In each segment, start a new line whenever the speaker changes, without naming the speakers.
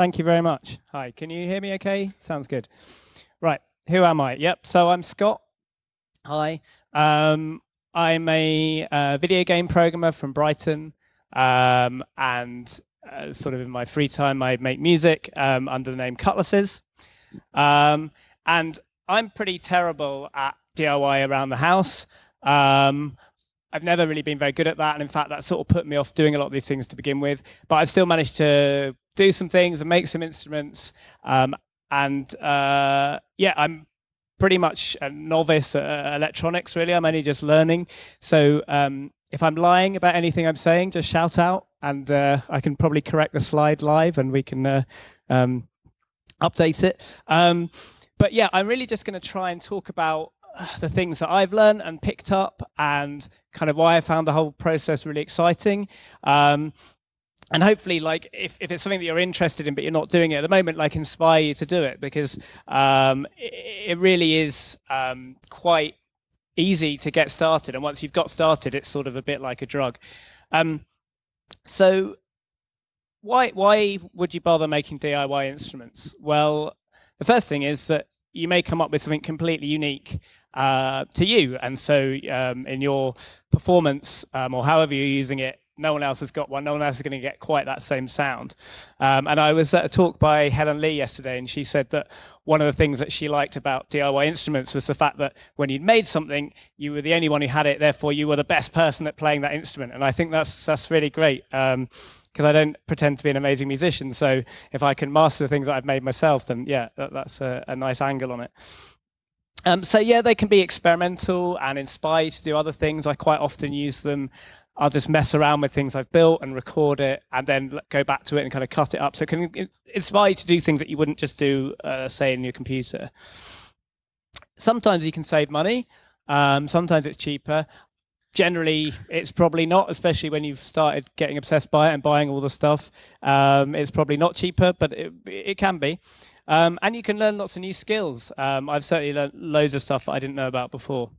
Thank you very much. Hi, can you hear me okay? Sounds good. Right, who am I? Yep, so I'm Scott. Hi. Um, I'm a uh, video game programmer from Brighton, um, and uh, sort of in my free time, I make music um, under the name Cutlasses. Um, and I'm pretty terrible at DIY around the house. Um, I've never really been very good at that, and in fact, that sort of put me off doing a lot of these things to begin with. But I've still managed to do some things and make some instruments. Um, and uh, yeah, I'm pretty much a novice at electronics. Really, I'm only just learning. So um, if I'm lying about anything I'm saying, just shout out, and uh, I can probably correct the slide live, and we can uh, um, update it. Um, but yeah, I'm really just going to try and talk about the things that I've learned and picked up, and kind of why I found the whole process really exciting. Um, and hopefully, like if, if it's something that you're interested in but you're not doing it at the moment, like inspire you to do it because um, it, it, really is um, quite easy to get started. And once you've got started, it's sort of a bit like a drug. Um, so why why would you bother making DIY instruments? Well, the first thing is that you may come up with something completely unique uh, to you. And so um, in your performance um, or however you're using it, no one else has got one. No one else is going to get quite that same sound. Um, and I was at a talk by Helen Leigh yesterday, and she said that one of the things that she liked about DIY instruments was the fact that when you'd made something, you were the only one who had it. Therefore, you were the best person at playing that instrument. And I think that's that's really great because um, I don't pretend to be an amazing musician. So if I can master the things that I've made myself, then yeah, that, that's a, a nice angle on it. Um, so yeah, they can be experimental and inspired to do other things. I quite often use them. I'll just mess around with things I've built and record it, and then go back to it and kind of cut it up. So it can inspire you to do things that you wouldn't just do, uh, say, in your computer. Sometimes you can save money. Um, sometimes it's cheaper. Generally, it's probably not, especially when you've started getting obsessed by it and buying all the stuff. Um, it's probably not cheaper, but it, it can be. Um, and you can learn lots of new skills. Um, I've certainly learned loads of stuff that I didn't know about before.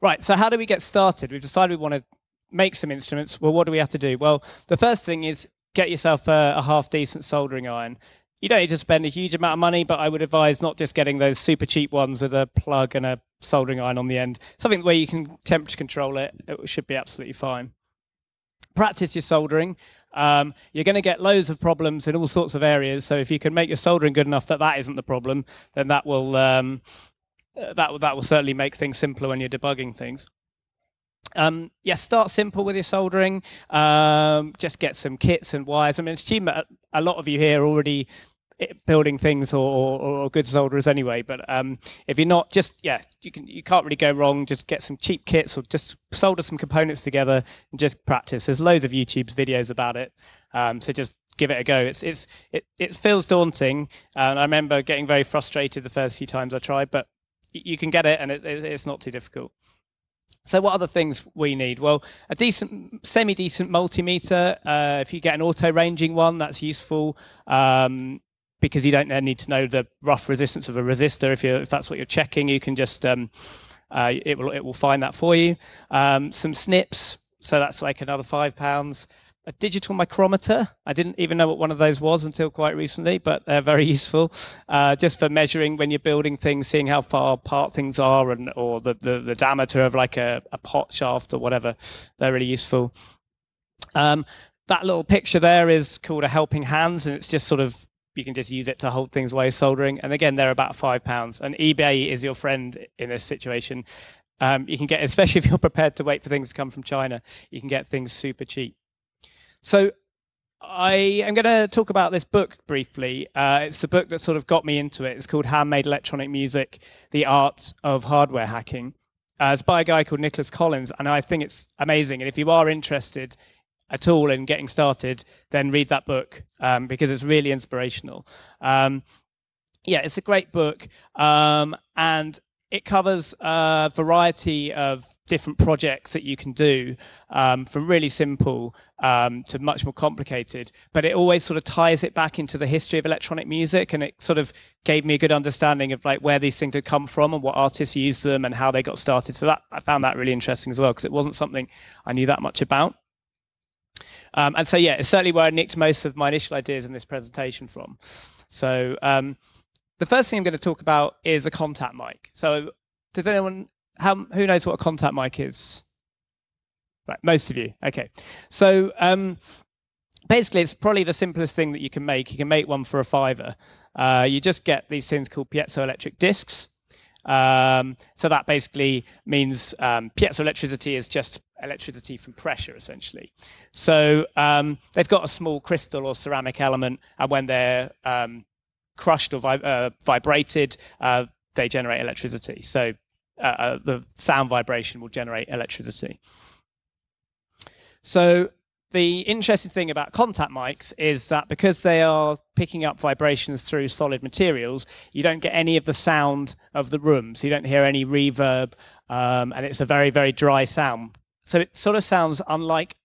Right, so how do we get started? We've decided we want to make some instruments. Well, what do we have to do? Well, the first thing is get yourself a, a half decent soldering iron. You don't need to spend a huge amount of money, but I would advise not just getting those super cheap ones with a plug and a soldering iron on the end. Something where you can temperature control it. It should be absolutely fine. Practice your soldering. Um, you're going to get loads of problems in all sorts of areas. So if you can make your soldering good enough that that isn't the problem, then that will um, that that will certainly make things simpler when you're debugging things. Um, yeah, start simple with your soldering. Um, just get some kits and wires. I mean, it's cheap. A lot of you here are already building things or, or, or, good solderers anyway. But um, if you're not, just yeah, you can you can't really go wrong. Just get some cheap kits or just solder some components together and just practice. There's loads of YouTube videos about it. Um, so just give it a go. It's it's it, it feels daunting, and I remember getting very frustrated the first few times I tried, but you can get it, and it, it, it's not too difficult. So what other things we need? Well, a decent, semi-decent multimeter. Uh, if you get an auto-ranging one, that's useful. Um, because you don't need to know the rough resistance of a resistor. If you if that's what you're checking, you can just um, uh, it will it will find that for you. Um, some snips, so that's like another five pounds. A digital micrometer. I didn't even know what one of those was until quite recently, but they're very useful, uh, just for measuring when you're building things, seeing how far apart things are, and or the the, the diameter of like a, a pot shaft or whatever. They're really useful. Um, that little picture there is called a helping hands, and it's just sort of you can just use it to hold things while you're soldering. And again, they're about five pounds. And eBay is your friend in this situation. Um, you can get, especially if you're prepared to wait for things to come from China, you can get things super cheap. So I am going to talk about this book briefly. Uh, it's a book that sort of got me into it. It's called Handmade Electronic Music: The Art of Hardware Hacking. Uh, it's by a guy called Nicolas Collins, and I think it's amazing. And if you are interested at all in getting started, then read that book um, because it's really inspirational. Um, yeah, it's a great book, um, and it covers a variety of different projects that you can do, um, from really simple um, to much more complicated. But it always sort of ties it back into the history of electronic music, and it sort of gave me a good understanding of like where these things had come from and what artists used them and how they got started. So that I found that really interesting as well because it wasn't something I knew that much about. Um, and so, yeah, it's certainly where I nicked most of my initial ideas in this presentation from. So um, the first thing I'm going to talk about is a contact mic. So does anyone, how, who knows what a contact mic is? Right, most of you. Okay. So um, basically, it's probably the simplest thing that you can make. You can make one for a fiver. Uh, you just get these things called piezoelectric discs. Um, so that basically means um, piezoelectricity is just electricity from pressure, essentially. So um, they've got a small crystal or ceramic element, and when they're um, crushed or vi uh, vibrated, uh, they generate electricity. So uh, uh, the sound vibration will generate electricity. So the interesting thing about contact mics is that because they are picking up vibrations through solid materials, you don't get any of the sound of the room. So you don't hear any reverb, um, and it's a very, very dry sound. So it sort of sounds unlike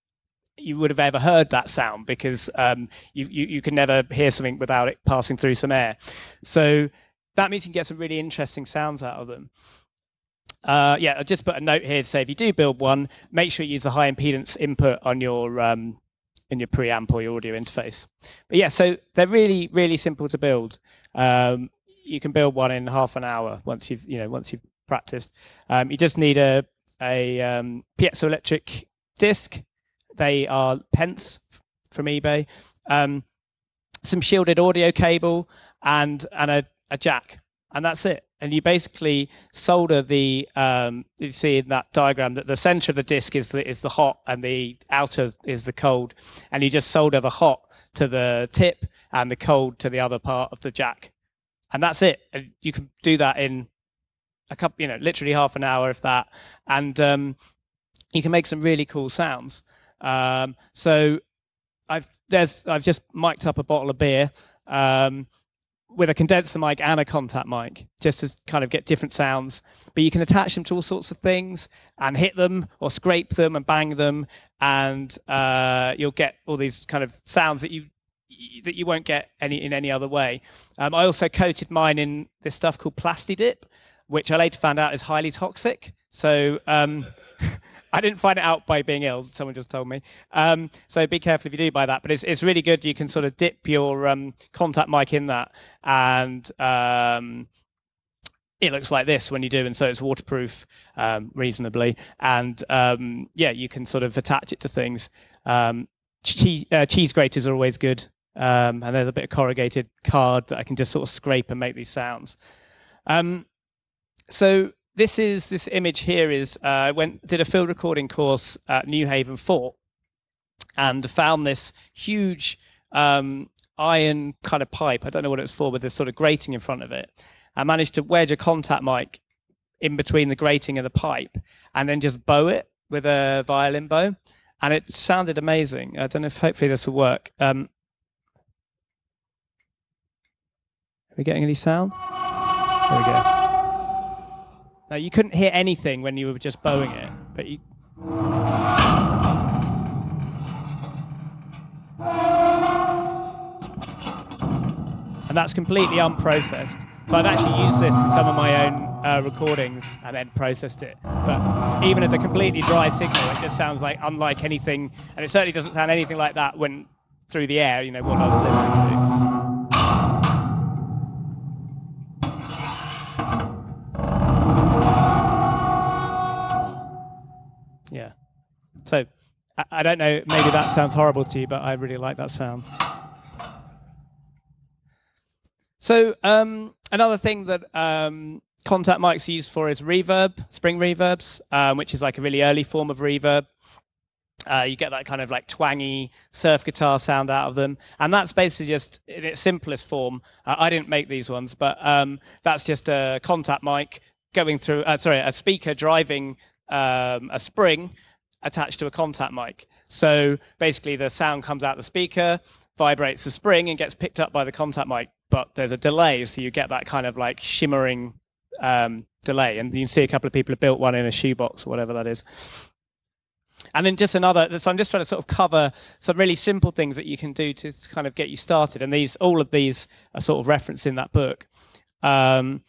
you would have ever heard that sound because um, you, you, you can never hear something without it passing through some air. So that means you can get some really interesting sounds out of them. Uh, yeah, I'll just put a note here to say if you do build one, make sure you use a high impedance input on your um, in your preamp or your audio interface. But yeah, so they're really really simple to build. Um, you can build one in half an hour once you've you know once you've practiced. Um, you just need a a um, piezoelectric disc. They are pence from eBay. Um, some shielded audio cable and and a, a jack, and that's it and you basically solder the um, you see in that diagram that the center of the disk is the is the hot and the outer is the cold and you just solder the hot to the tip and the cold to the other part of the jack. And that's it. And you can do that in a couple you know literally half an hour if that. And um, you can make some really cool sounds. Um, so i've there's i've just mic'd up a bottle of beer. Um, with a condenser mic and a contact mic just to kind of get different sounds. But you can attach them to all sorts of things and hit them or scrape them and bang them, and uh, you'll get all these kind of sounds that you that you won't get any in any other way. Um, I also coated mine in this stuff called Plastidip, which I later found out is highly toxic. So um, I didn't find it out by being ill. Someone just told me. Um, so be careful if you do buy that. But it's it's really good. You can sort of dip your um, contact mic in that, and um, it looks like this when you do, and so it's waterproof um, reasonably. And um, yeah, you can sort of attach it to things. Um, cheese, uh, cheese graters are always good, and there's a bit of corrugated card that I can just sort of scrape and make these sounds. so this is this image here is uh, I went did a field recording course at Newhaven Fort and found this huge um, iron kind of pipe. I don't know what it was for, with this sort of grating in front of it. I managed to wedge a contact mic in between the grating and the pipe, and then just bow it with a violin bow, and it sounded amazing. I don't know if hopefully this will work. Um, are we getting any sound? There we go. You couldn't hear anything when you were just bowing it, but you. And that's completely unprocessed. So I've actually used this in some of my own uh, recordings and then processed it. But even as a completely dry signal, it just sounds like unlike anything, and it certainly doesn't sound anything like that when through the air. You know what I was listening to. So I don't know, maybe that sounds horrible to you, but I really like that sound. So um, another thing that um, contact mics are used for is reverb, spring reverbs, um, which is like a really early form of reverb. Uh, you get that kind of like twangy surf guitar sound out of them, and that's basically just in its simplest form. Uh, I didn't make these ones, but um, that's just a contact mic going through. Uh, sorry, a speaker driving um, a spring attached to a contact mic. So basically, the sound comes out the speaker, vibrates the spring, and gets picked up by the contact mic. But there's a delay, so you get that kind of like shimmering um, delay. And you can see a couple of people have built one in a shoebox or whatever that is. And then just another, so I'm just trying to sort of cover some really simple things that you can do to kind of get you started. And these, all of these are sort of referenced in that book. Um,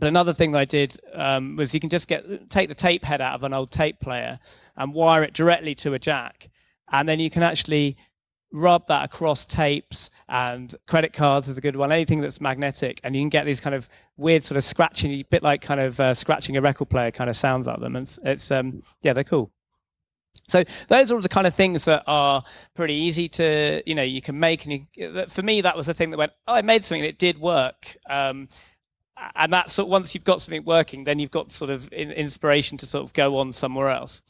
but another thing that I did um, was you can just get take the tape head out of an old tape player and wire it directly to a jack. and then you can actually rub that across tapes and credit cards is a good one anything that's magnetic. And you can get these kind of weird sort of scratching bit like kind of uh, scratching a record player kind of sounds out of them. And it's, it's um yeah they're cool. So those are all the kind of things that are pretty easy to you know you can make. And you, for me that was the thing that went oh, i made something and it did work. Um, and that's sort of, once you've got something working then you've got sort of inspiration to sort of go on somewhere else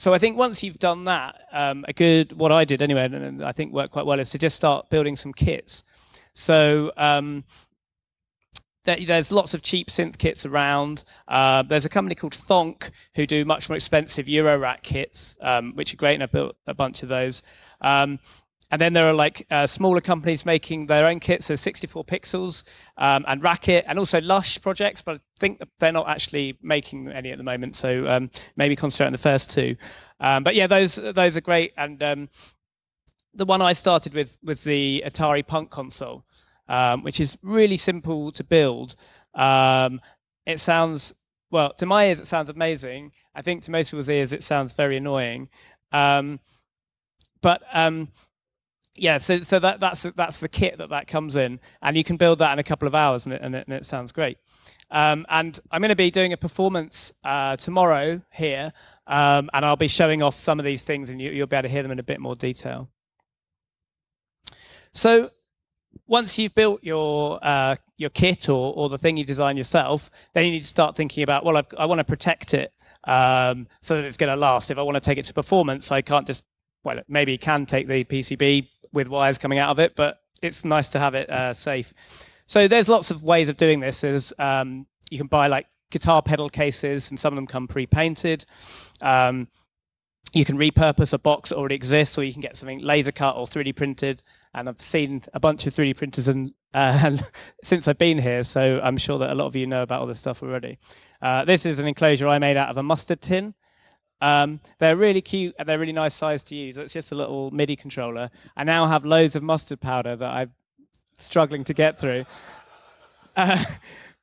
so I think once you've done that, um, a good what I did anyway, and I think worked quite well, is to just start building some kits. So um, there's lots of cheap synth kits around. Uh, there's a company called Thonk who do much more expensive Eurorack kits, um, which are great, and I built a bunch of those. Um, and then there are like uh, smaller companies making their own kits, so 64 pixels um, and Racket, and also Lush projects, but I think they're not actually making any at the moment. So um, maybe concentrate on the first two. Um, but yeah, those those are great. And um, the one I started with was the Atari Punk console, um, which is really simple to build. Um, it sounds well to my ears, it sounds amazing. I think to most people's ears, it sounds very annoying. but yeah, so so that that's that's the kit that that comes in, and you can build that in a couple of hours, and it and it, and it sounds great. Um, and I'm going to be doing a performance uh, tomorrow here, um, and I'll be showing off some of these things, and you, will be able to hear them in a bit more detail. So once you've built your uh, your kit or or the thing you design yourself, then you need to start thinking about well, I've, i want to protect it um, so that it's going to last. If I want to take it to performance, I can't just well, maybe can take the PCB with wires coming out of it, but it's nice to have it uh, safe. So there's lots of ways of doing this. Is um, you can buy like guitar pedal cases, and some of them come pre-painted. Um, you can repurpose a box that already exists, or you can get something laser cut or 3D printed. And I've seen a bunch of 3D printers and, uh, since I've been here, so I'm sure that a lot of you know about all this stuff already. Uh, this is an enclosure I made out of a mustard tin. Um, they're really cute and they're really nice size to use. It's just a little MIDI controller. I now have loads of mustard powder that I'm struggling to get through. Uh,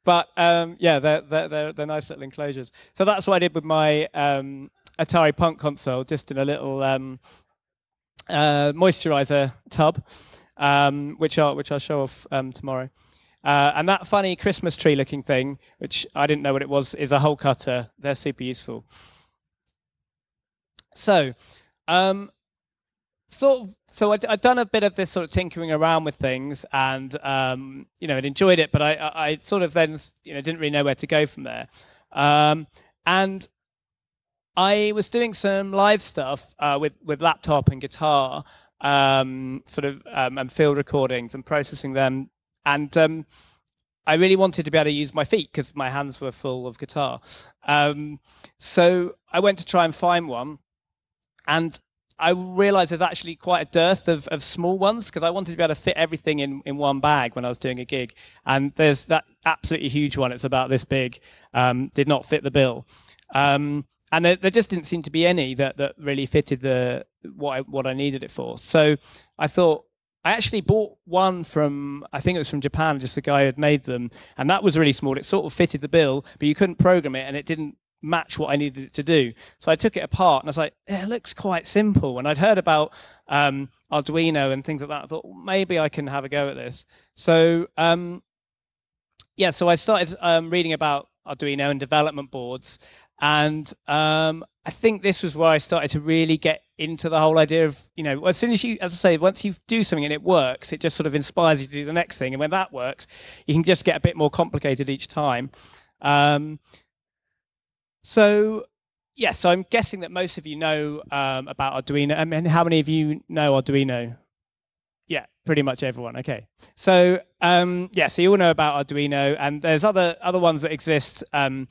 but um, yeah, they're, they're, they're, nice little enclosures. So that's what I did with my um, Atari Punk console, just in a little um, uh, moisturizer tub, um, which, I'll, which I'll show off um, tomorrow. Uh, and that funny Christmas tree looking thing, which I didn't know what it was, is a hole cutter. They're super useful. So, um, sort of, so I'd, I'd, done a bit of this sort of tinkering around with things, and um, you know, I'd enjoyed it, but I, I, I, sort of then you know didn't really know where to go from there. Um, and I was doing some live stuff uh, with with laptop and guitar, um, sort of, um, and field recordings and processing them, and um, I really wanted to be able to use my feet because my hands were full of guitar. Um, so I went to try and find one, and I realized there's actually quite a dearth of, of small ones because I wanted to be able to fit everything in, in one bag when I was doing a gig. And there's that absolutely huge one. It's about this big. Um, did not fit the bill. Um, and there, there, just didn't seem to be any that, that really fitted the what I, what I needed it for. So I thought I actually bought one from I think it was from Japan, just a guy who had made them, and that was really small. It sort of fitted the bill, but you couldn't program it, and it didn't match what I needed it to do. So I took it apart and I was like, it looks quite simple. And I'd heard about um, Arduino and things like that. I thought maybe I can have a go at this. So um, yeah, so I started um, reading about Arduino and development boards. And um, I think this was where I started to really get into the whole idea of, you know, as soon as you, as I say, once you do something and it works, it just sort of inspires you to do the next thing. And when that works, you can just get a bit more complicated each time. Um, so, yes, so I'm guessing that most of you know um, about Arduino. I mean, how many of you know Arduino? Yeah, pretty much everyone. Okay, so um, yeah, so you all know about Arduino, and there's other other ones that exist. Um,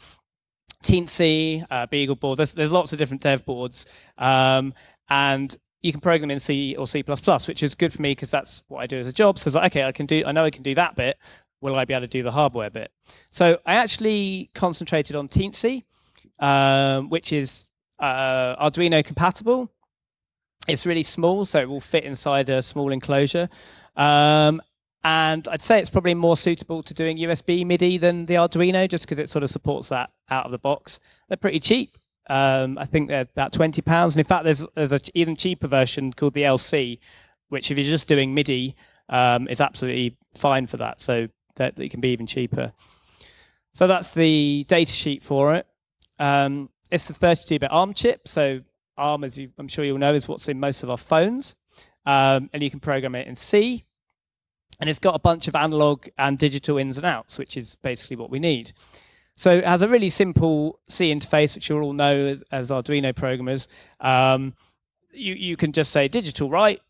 Teensy, uh, BeagleBoard. There's there's lots of different dev boards, um, and you can program in C or C++, which is good for me because that's what I do as a job. So it's like, okay, I can do. I know I can do that bit. Will I be able to do the hardware bit? So I actually concentrated on Teensy um, which is uh, Arduino compatible. It's really small, so it will fit inside a small enclosure. Um, and I'd say it's probably more suitable to doing USB MIDI than the Arduino, just because it sort of supports that out of the box. They're pretty cheap. Um, I think they're about twenty pounds, and in fact, there's there's an even cheaper version called the LC, which if you're just doing MIDI, um, is absolutely fine for that. So that it can be even cheaper. So that's the data sheet for it. Um, it's a 32-bit ARM chip, so ARM, as you, I'm sure you'll know, is what's in most of our phones, um, and you can program it in C. And it's got a bunch of analog and digital ins and outs, which is basically what we need. So it has a really simple C interface, which you all know as, as Arduino programmers. Um, you, you can just say digital right,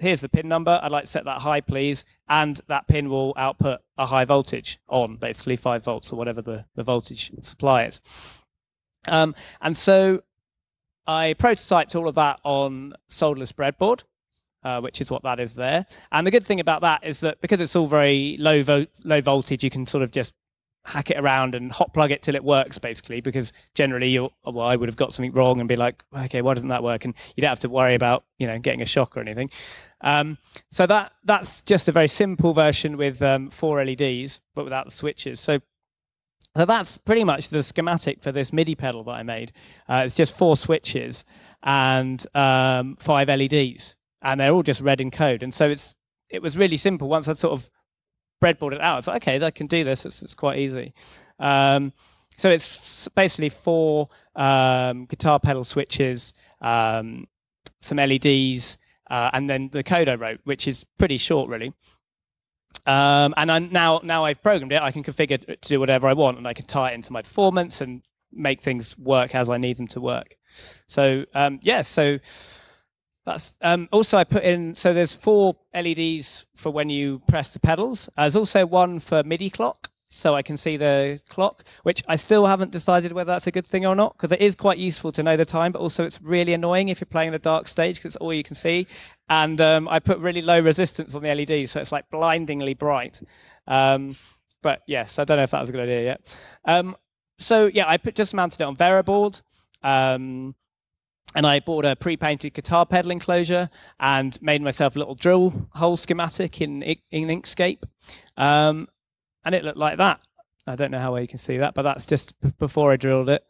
here's the pin number. I'd like to set that high, please. And that pin will output a high voltage on, basically five volts or whatever the, the voltage supply is. Um, and so I prototyped all of that on solderless breadboard, uh, which is what that is there. And the good thing about that is that because it's all very low vo low voltage, you can sort of just hack it around and hot plug it till it works basically because generally you well i would have got something wrong and be like okay why doesn't that work? And you don't have to worry about you know getting a shock or anything. Um, so that that's just a very simple version with um, four leds but without the switches. So so that's pretty much the schematic for this midi pedal that i made uh, it's just four switches and um, five leds and they're all just red in code and so it's it was really simple once i sort of breadboarded it out. It's like, okay, I can do this. It's, it's quite easy. Um, so it's basically four um, guitar pedal switches, um, some LEDs, uh, and then the code I wrote, which is pretty short, really. Um, and I, now, now I've programmed it, I can configure it to do whatever I want, and I can tie it into my performance and make things work as I need them to work. So um, yeah, so that's um, also I put in so there's four LEDs for when you press the pedals. There's also one for MIDI clock, so I can see the clock, which I still haven't decided whether that's a good thing or not because it is quite useful to know the time, but also it's really annoying if you're playing in a dark stage because it's all you can see. And um, I put really low resistance on the LED, so it's like blindingly bright. Um, but yes, I don't know if that was a good idea yet. Um, so yeah, I put, just mounted it on Veroboard. Um, and I bought a pre-painted guitar pedal enclosure and made myself a little drill hole schematic in, in Inkscape. Um, and it looked like that. I don't know how well you can see that, but that's just before I drilled it.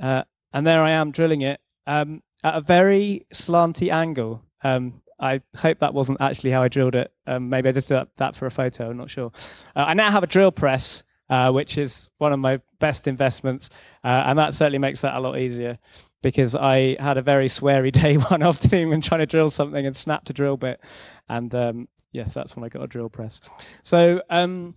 Uh, and there I am drilling it um, at a very slanty angle. Um, I hope that wasn't actually how I drilled it. Um, maybe I just did that for a photo, I'm not sure. Uh, I now have a drill press, uh, which is one of my best investments, uh, and that certainly makes that a lot easier because I had a very sweary day one afternoon when trying to drill something and snapped a drill bit. And um, yes, that's when I got a drill press. So um,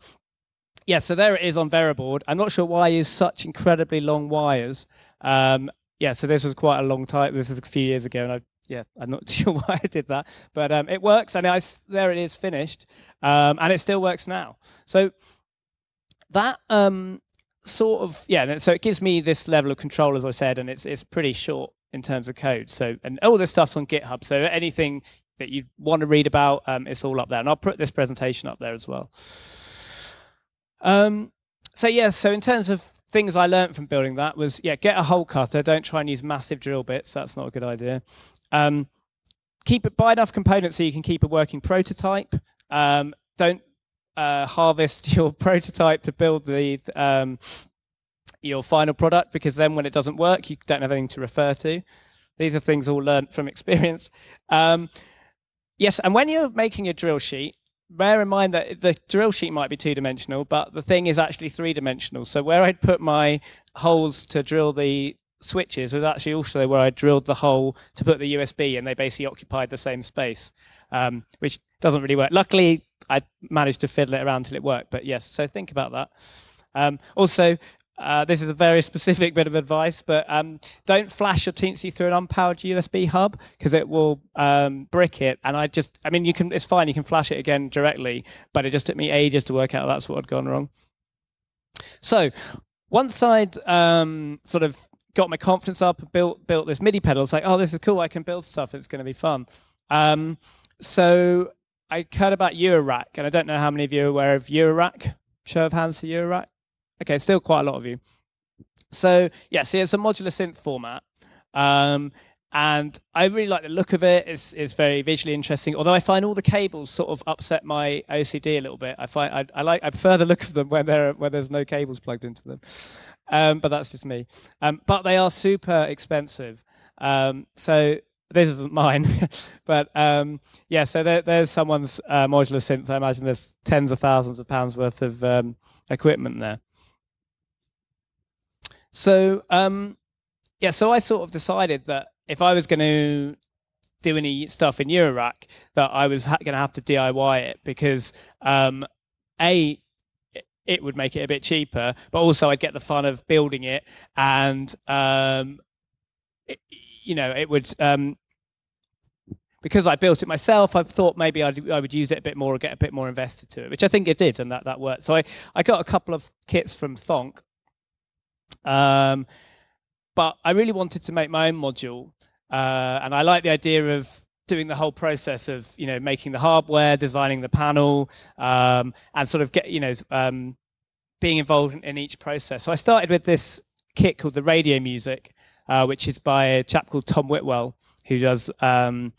yeah, so there it is on Veroboard. I'm not sure why I use such incredibly long wires. Um, yeah, so this was quite a long time. This is a few years ago, and I yeah, I'm not sure why I did that, but um, it works, and I, there it is finished, um, and it still works now. So that um, sort of yeah so it gives me this level of control as i said and it's it's pretty short in terms of code so and all this stuff's on github so anything that you want to read about um, it's all up there and i'll put this presentation up there as well um, so yeah so in terms of things i learned from building that was yeah get a hole cutter don't try and use massive drill bits that's not a good idea um, keep it buy enough components so you can keep a working prototype um, don't uh, harvest your prototype to build the um, your final product because then when it doesn't work, you don't have anything to refer to. These are things all learned from experience. Um, yes, and when you're making a drill sheet, bear in mind that the drill sheet might be two-dimensional, but the thing is actually three-dimensional. So where I'd put my holes to drill the switches was actually also where I drilled the hole to put the USB, and they basically occupied the same space, um, which doesn't really work. Luckily, I managed to fiddle it around till it worked. But yes, so think about that. Um, also, uh, this is a very specific bit of advice, but um, don't flash your Teensy through an unpowered USB hub because it will um, brick it. And I just, I mean, you can, it's fine, you can flash it again directly, but it just took me ages to work out that's what had gone wrong. So once I'd um, sort of got my confidence up, built built this MIDI pedal, it's like, oh, this is cool, I can build stuff, it's going to be fun. Um, so I heard about Eurorack, and I don't know how many of you are aware of Eurorack. Show of hands for Eurorack. Okay, still quite a lot of you. So yeah, see, it's a modular synth format. Um, and I really like the look of it. It's, it's very visually interesting. Although I find all the cables sort of upset my OCD a little bit. I find I, I like I prefer the look of them when there when there's no cables plugged into them. Um, but that's just me. Um, but they are super expensive. Um, so this isn't mine, but um, yeah. So there, there's someone's uh, modular synth. I imagine there's tens of thousands of pounds worth of um, equipment there. So um, yeah, so I sort of decided that if I was going to do any stuff in Eurorack, that I was ha- going to have to DIY it because um, a it would make it a bit cheaper, but also I'd get the fun of building it, and um, it, you know it would. Um, because I built it myself, I thought maybe I'd, I would use it a bit more or get a bit more invested to it, which I think it did, and that, that worked. So I, I got a couple of kits from Thonk, um, but I really wanted to make my own module, uh, and I like the idea of doing the whole process of you know making the hardware, designing the panel, um, and sort of get you know um, being involved in, in, each process. So I started with this kit called the Radio Music, uh, which is by a chap called Tom Whitwell, who does um,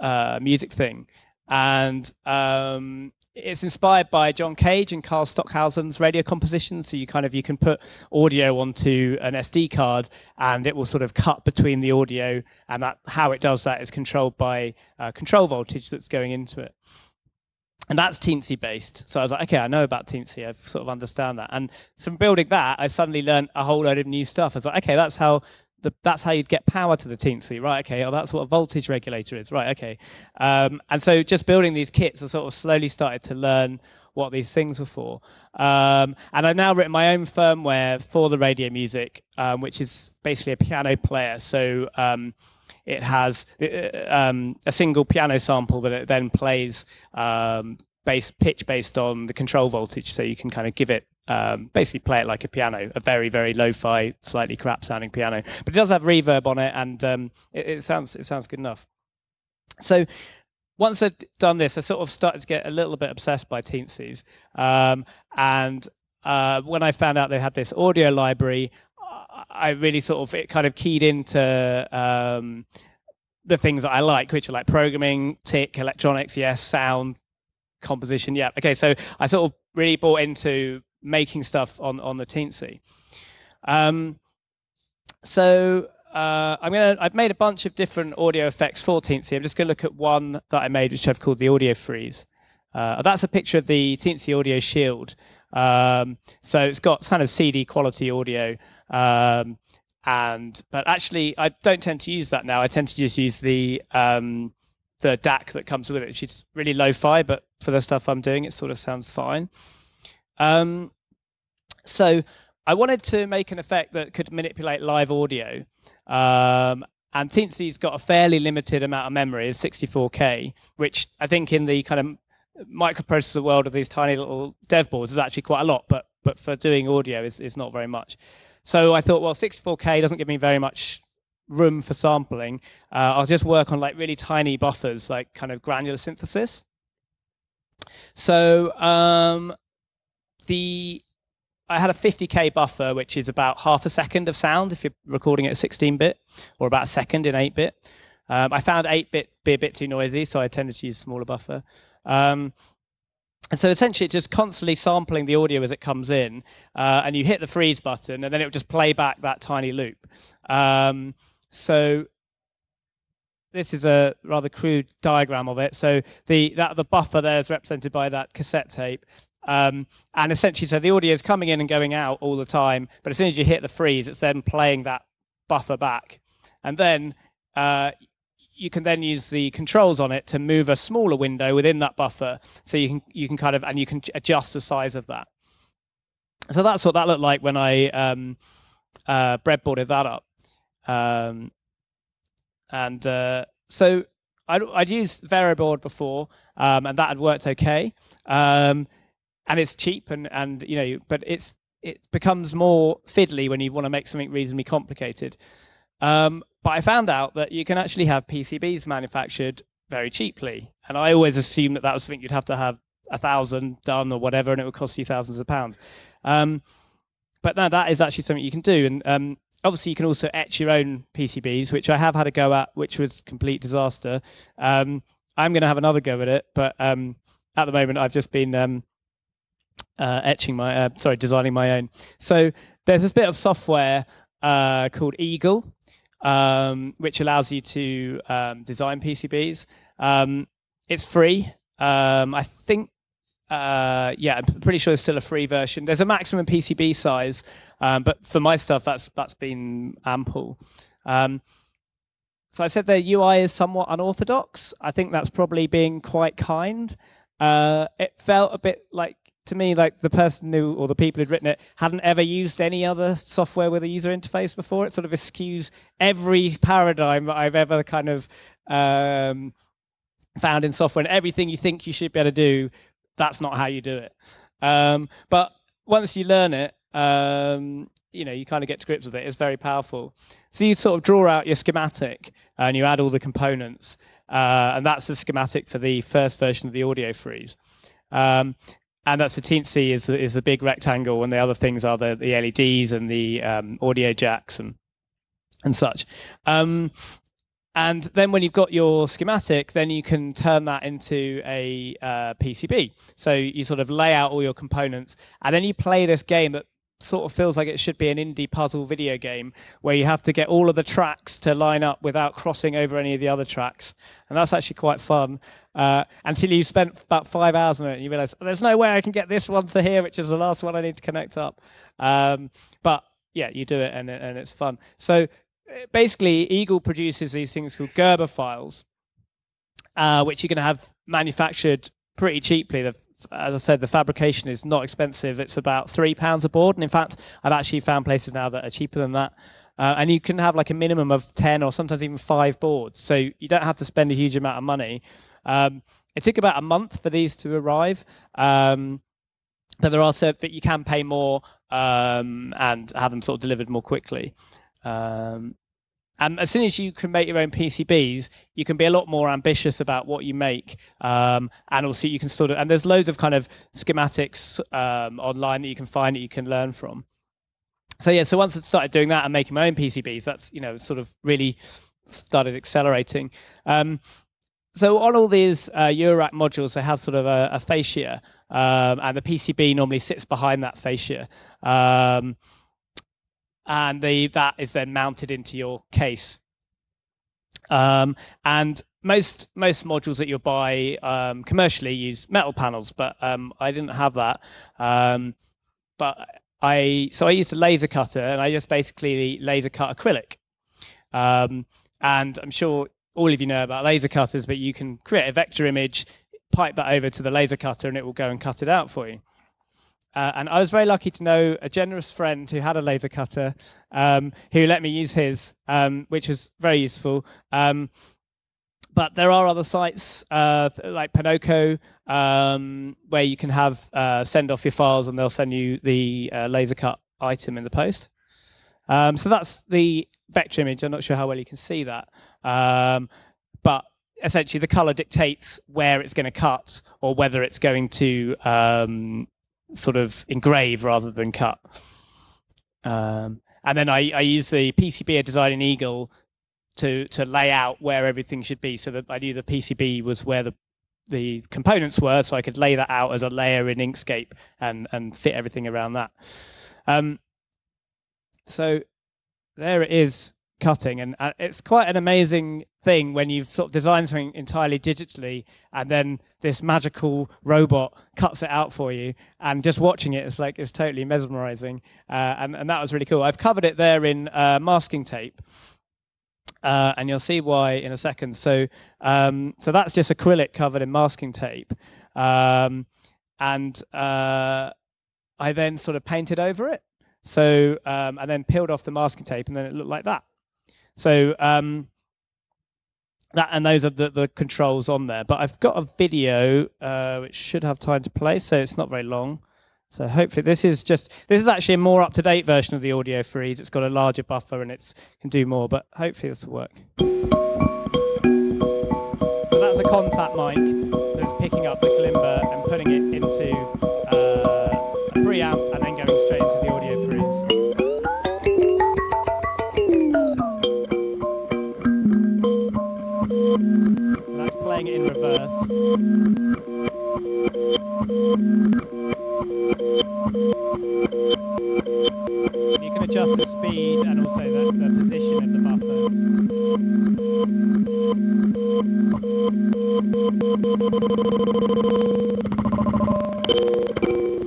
uh, music thing, and um, it's inspired by John Cage and Karl Stockhausen's radio composition. So you kind of you can put audio onto an SD card, and it will sort of cut between the audio, and that how it does that is controlled by uh, control voltage that's going into it. And that's Teensy based. So I was like, okay, I know about Teensy. I sort of understand that. And from building that, I suddenly learned a whole load of new stuff. I was like, okay, that's how the, that's how you'd get power to the teensy, right? Okay, oh, that's what a voltage regulator is, right? Okay, um, and so just building these kits, I sort of slowly started to learn what these things were for. Um, and I've now written my own firmware for the radio music, um, which is basically a piano player. So um, it has uh, um, a single piano sample that it then plays um, base pitch based on the control voltage, so you can kind of give it um, basically play it like a piano, a very very lo-fi, slightly crap sounding piano, but it does have reverb on it, and um, it, it, sounds it sounds good enough. So once I'd done this, I sort of started to get a little bit obsessed by Teensies, um, and uh, when I found out they had this audio library, I really sort of it kind of keyed into um, the things that I like, which are like programming, tick, electronics, yes, sound, composition. Yeah. Okay. So I sort of really bought into making stuff on on the Teensy. Um, so uh, I'm gonna. I've made a bunch of different audio effects for Teensy. I'm just gonna look at one that I made, which I've called the Audio Freeze. Uh, that's a picture of the Teensy Audio Shield. Um, so it's got kind of CD quality audio. Um, and but actually, I don't tend to use that now. I tend to just use the um, the DAC that comes with it, It's really lo-fi, but for the stuff I'm doing, it sort of sounds fine. Um, so I wanted to make an effect that could manipulate live audio. Um, and Teensy's got a fairly limited amount of memory, is 64K, which I think in the kind of microprocessor world of these tiny little dev boards is actually quite a lot, but but for doing audio is, is not very much. So I thought, well, 64K doesn't give me very much room for sampling. Uh, I'll just work on like really tiny buffers, like kind of granular synthesis. So um, the I had a 50k buffer, which is about half a second of sound if you're recording it at 16-bit, or about a second in 8-bit. Um, I found 8-bit be a bit too noisy, so I tended to use a smaller buffer. Um, and so essentially, it's just constantly sampling the audio as it comes in, uh, and you hit the freeze button, and then it will just play back that tiny loop. Um, so this is a rather crude diagram of it. So the that the buffer there is represented by that cassette tape, um, and essentially, so the audio is coming in and going out all the time, but as soon as you hit the freeze, it's then playing that buffer back. And then uh, you can then use the controls on it to move a smaller window within that buffer. So you can you can kind of and you can adjust the size of that. So that's what that looked like when I um, uh, breadboarded that up. Um, and uh, so I'd, I'd, used Veroboard before, um, and that had worked okay. Um, and it's cheap and and you know but it's it becomes more fiddly when you want to make something reasonably complicated um, but i found out that you can actually have pcbs manufactured very cheaply and i always assumed that that was something you'd have to have a thousand done or whatever and it would cost you thousands of pounds um, but now that is actually something you can do and um, obviously you can also etch your own PCBs, which I have had a go at, which was complete disaster. Um, I'm going to have another go at it, but um, at the moment I've just been um, uh, etching my, uh, sorry, designing my own. So there's this bit of software uh, called Eagle, um, which allows you to um, design PCBs. Um, it's free. Um, I think, uh, yeah, I'm pretty sure it's still a free version. There's a maximum PCB size, um, but for my stuff, that's that's been ample. Um, so I said their UI is somewhat unorthodox. I think that's probably being quite kind. Uh, it felt a bit like to me like the person who or the people who'd written it hadn't ever used any other software with a user interface before. It sort of eschews every paradigm that I've ever kind of um, found in software, and everything you think you should be able to do, that's not how you do it. Um, but once you learn it, um, you know, you kind of get to grips with it. It's very powerful. So you sort of draw out your schematic and you add all the components, uh, and that's the schematic for the first version of the audio freeze. Um, and that's the teensy is the, is the big rectangle, and the other things are the, the LEDs and the um, audio jacks and and such. Um, and then when you've got your schematic, then you can turn that into a uh, PCB. So you sort of lay out all your components, and then you play this game that sort of feels like it should be an indie puzzle video game where you have to get all of the tracks to line up without crossing over any of the other tracks. And that's actually quite fun uh, until you spent about five hours on it and you realize there's no way I can get this one to here, which is the last one I need to connect up. Um, but yeah, you do it and, and it's fun. So uh, basically, Eagle produces these things called Gerber files, uh, which you can have manufactured pretty cheaply. The as I said, the fabrication is not expensive. It's about three pounds a board, and in fact, I've actually found places now that are cheaper than that. Uh, and you can have like a minimum of ten or sometimes even five boards, so you don't have to spend a huge amount of money. Um, it took about a month for these to arrive. Um, but there are so that you can pay more um, and have them sort of delivered more quickly. Um, and as soon as you can make your own PCBs, you can be a lot more ambitious about what you make. Um, and also you can sort of, and there's loads of kind of schematics um, online that you can find that you can learn from. So yeah, so once I started doing that and making my own PCBs, that's, you know, sort of really started accelerating. Um, so on all these uh, Eurorack modules, they have sort of a, a fascia, um, and the PCB normally sits behind that fascia. And the, that is then mounted into your case. Um, and most most modules that you'll buy um, commercially use metal panels, but um, I didn't have that. Um, but I so I used a laser cutter, and I just basically laser cut acrylic. Um, and I'm sure all of you know about laser cutters, but you can create a vector image, pipe that over to the laser cutter, and it will go and cut it out for you. Uh, and I was very lucky to know a generous friend who had a laser cutter um, who let me use his, um, which was very useful. Um, but there are other sites uh, like Ponoko um, where you can have uh, send off your files and they'll send you the uh, laser cut item in the post. Um, so that's the vector image. I'm not sure how well you can see that. Um, but essentially the color dictates where it's going to cut or whether it's going to um, sort of engrave rather than cut. Um, and then I, I use the PCB design in Eagle to to lay out where everything should be, so that I knew the PCB was where the the components were, so I could lay that out as a layer in Inkscape and and fit everything around that. Um, so there it is cutting and uh, it's quite an amazing thing when you've sort of designed something entirely digitally and then this magical robot cuts it out for you and just watching it it is like it's totally mesmerizing uh, and, and that was really cool. I've covered it there in uh, masking tape uh, and you'll see why in a second. So um, so that's just acrylic covered in masking tape um, and uh, i then sort of painted over it. So um, and then peeled off the masking tape and then it looked like that. So um, that and those are the, the controls on there. But I've got a video uh, which should have time to play, so it's not very long. So hopefully this is just this is actually a more up to date version of the audio freeze. It's got a larger buffer and it can do more. But hopefully this will work. So that's a contact mic that's picking up the kalimba and putting it into You can adjust the speed and also the, the position of the buffer.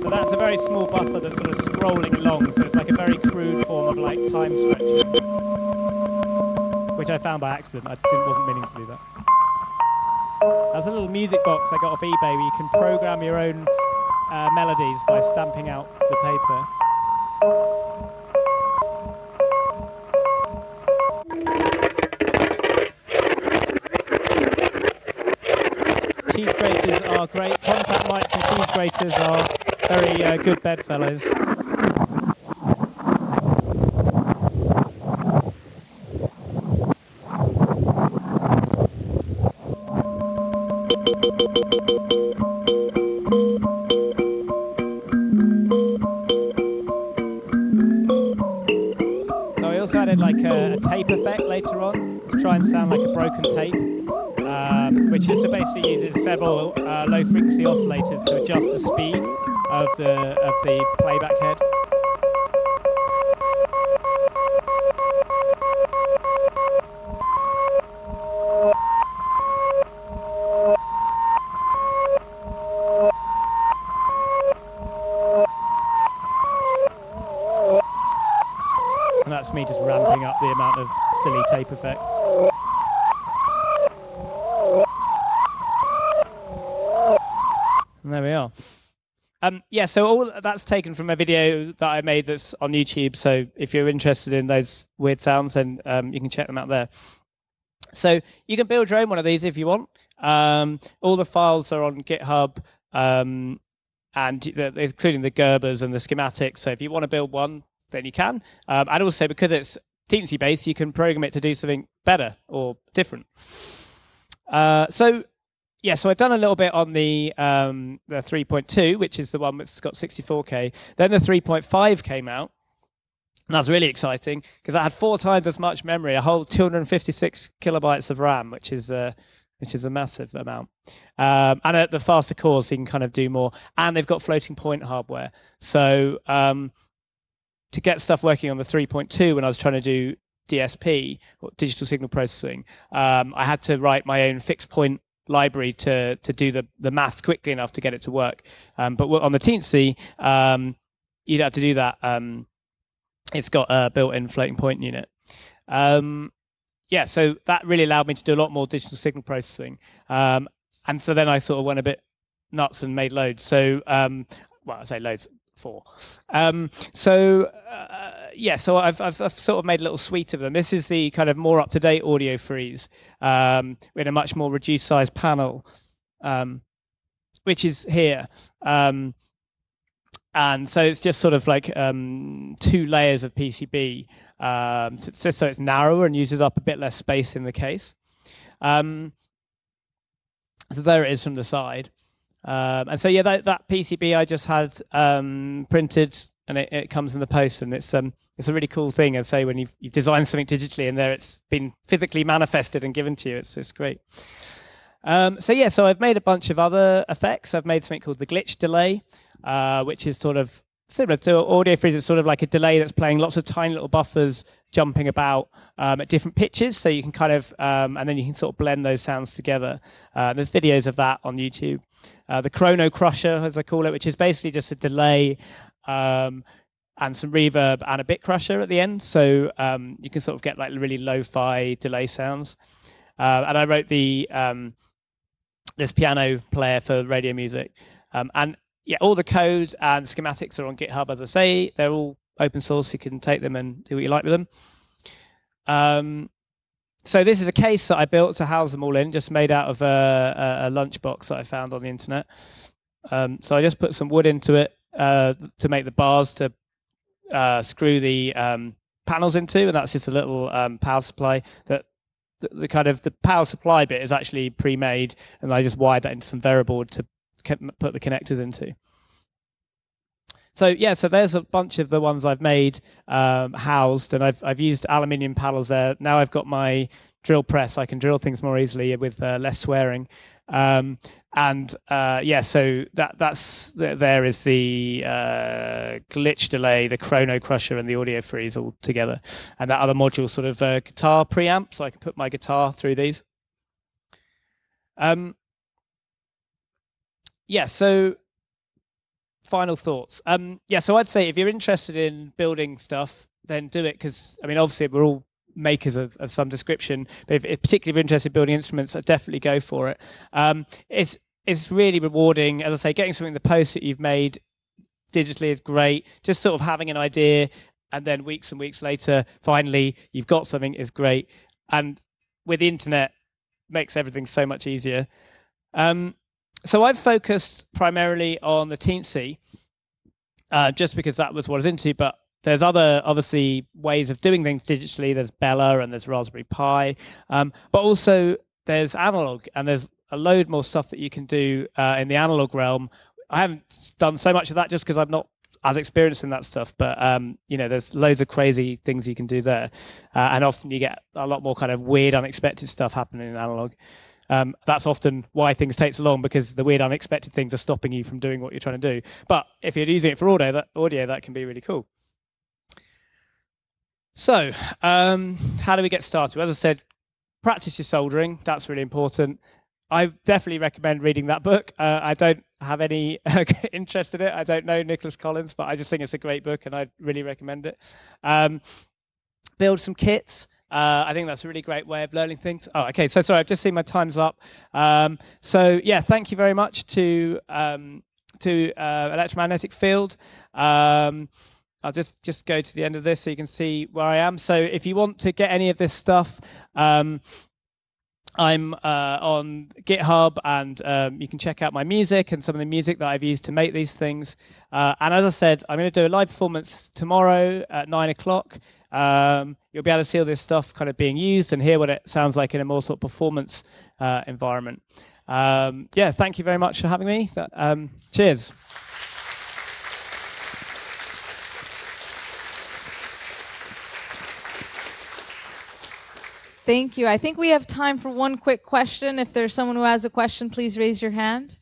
So that's a very small buffer that's sort of scrolling along, so it's like a very crude form of like time stretching, which I found by accident. I didn't, wasn't meaning to do that. That's a little music box I got off eBay where you can program your own uh, melodies by stamping out the paper. Cheese graters are great. Contact mics and cheese graters are very uh, good bedfellows. The playback yeah, so all that's taken from a video that I made that's on YouTube. So if you're interested in those weird sounds, then um, you can check them out there. So you can build your own one of these if you want. Um, all the files are on GitHub, um, and the, including the Gerbers and the schematics. So if you want to build one, then you can. Um, and also because it's Teensy based, you can program it to do something better or different. Uh, so yeah, so I've done a little bit on the um, the 3.2, which is the one that's got 64k. Then the 3.5 came out, and that's really exciting because I had four times as much memory, a whole 256 kilobytes of RAM, which is uh, which is a massive amount. Um, and at the faster cores, you can kind of do more. And they've got floating point hardware, so um, to get stuff working on the 3.2 when I was trying to do DSP, or digital signal processing, um, I had to write my own fixed point library to to do the the math quickly enough to get it to work. Um, but on the Teensy, um, you'd have to do that. Um, it's got a built-in floating point unit. Um, yeah, so that really allowed me to do a lot more digital signal processing. Um, and so then I sort of went a bit nuts and made loads. So um, well, I say loads four. Um, so uh, yeah, so I've, I've, I've sort of made a little suite of them. This is the kind of more up to date audio freeze um, in a much more reduced size panel, um, which is here. Um, and so it's just sort of like um, two layers of PCB, um, so, so, it's narrower and uses up a bit less space in the case. Um, so there it is from the side. Um, and so yeah, that, that PCB I just had um, printed, and it, it, comes in the post, and it's um, it's a really cool thing. And say when you've, you've designed something digitally, and there it's been physically manifested and given to you, it's it's great. Um, so yeah, so I've made a bunch of other effects. I've made something called the glitch delay, uh, which is sort of similar to audio freeze. It's sort of like a delay that's playing lots of tiny little buffers jumping about um, at different pitches. So you can kind of, um, and then you can sort of blend those sounds together. Uh, there's videos of that on YouTube. Uh, the Chrono Crusher, as I call it, which is basically just a delay um, and some reverb and a bit crusher at the end. So um, you can sort of get like really lo-fi delay sounds. Uh, and I wrote the um, this piano player for radio music. Um, and yeah, all the code and schematics are on GitHub, as I say. They're all open source. You can take them and do what you like with them. So this is a case that I built to house them all in, just made out of a, a, a lunchbox that I found on the internet. Um, so I just put some wood into it uh, to make the bars to uh, screw the um, panels into, and that's just a little um, power supply that the, the, kind of the power supply bit is actually pre-made, and I just wired that into some variable to put the connectors into. So yeah, so there's a bunch of the ones I've made um, housed, and I've I've used aluminium paddles there. Now I've got my drill press. I can drill things more easily with uh, less swearing. Um, and uh, yeah, so that that's there is the uh, glitch delay, the chrono crusher, and the audio freeze all together, and that other module sort of uh, guitar preamp, so I can put my guitar through these. Um, yeah, so final thoughts. Um, yeah, so I'd say if you're interested in building stuff, then do it because I mean, obviously, we're all makers of, of some description. But if, if particularly if interested in building instruments, I'd definitely go for it. Um, it's it's really rewarding. As I say, getting something in the post that you've made digitally is great. Just sort of having an idea and then weeks and weeks later, finally you've got something is great. And with the internet, makes everything so much easier. Um, so I've focused primarily on the Teensy, uh, just because that was what I was into. But there's other obviously ways of doing things digitally. There's Bela and there's Raspberry Pi, um, but also there's analog and there's a load more stuff that you can do uh, in the analog realm. I haven't done so much of that just because I'm not as experienced in that stuff, but um, you know, there's loads of crazy things you can do there, uh, and often you get a lot more kind of weird, unexpected stuff happening in analog. Um, that's often why things take so long because the weird, unexpected things are stopping you from doing what you're trying to do. But if you're using it for audio, that audio that can be really cool. So, um, how do we get started? As I said, practice your soldering. That's really important. I definitely recommend reading that book. Uh, I don't have any interest in it. I don't know Nicolas Collins, but I just think it's a great book and I really recommend it. Um, build some kits. Uh, I think that's a really great way of learning things. Oh, okay. So sorry, I've just seen my time's up. Um, so yeah, thank you very much to um, to uh, electromagnetic field. Um, I'll just just go to the end of this so you can see where I am. So if you want to get any of this stuff, um, I'm uh, on GitHub, and um, you can check out my music and some of the music that I've used to make these things. Uh, and as I said, I'm going to do a live performance tomorrow at nine o'clock. Um, you'll be able to see all this stuff kind of being used and hear what it sounds like in a more sort of performance uh, environment. Um, yeah, thank you very much for having me. Um, cheers.
Thank you. I think we have time for one quick question. If there's someone who has a question, please raise your hand.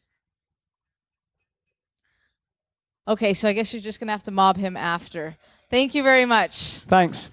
Okay, so I guess you're just going to have to mob him after. Thank you very much.
Thanks.